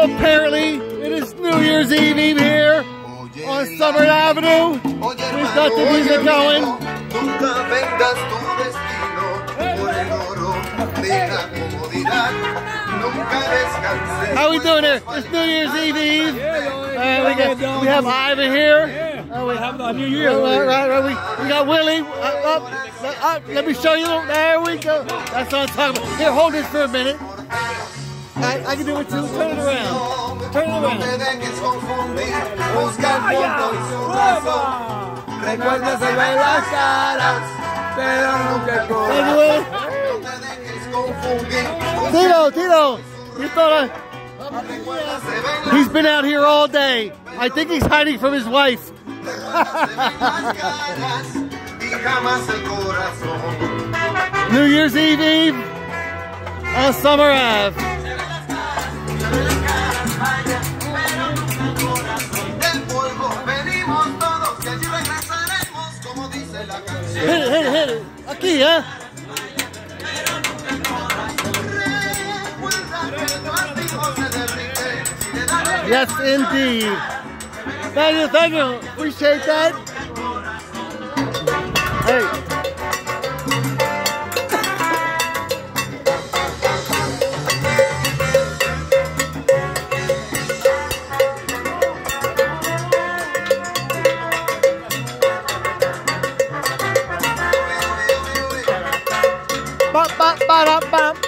Apparently it is New Year's Eve Eve here on Summer Avenue. We've got the music going. Nunca vendas tu destino por el oro de la comodidad. Nunca descanses. How we doing here? It's New Year's Eve Eve. Uh, we, got, we have Ivan here. Oh, we have the New Year. Right, right, right. We, we got Willie. Uh, up, up. Let me show you. There we go. That's what I'm talking about. Here, hold this for a minute. I, I can do it too. Turn it around. Turn it around. dejes confundir. Busca el fondo y su razón. Recuerda se ven las caras, pero nunca el corazón. Willie. No te dejes confundir. Tito, Tito. You thought I... Recuerda se ven He's been out here all day. I think he's hiding from his wife. las caras y jamás el corazón. New Year's Eve Eve on Summer Ave. derrite si le das Yes, indeed. Thank you, thank you. Appreciate that. Ba, ba, ba, ba.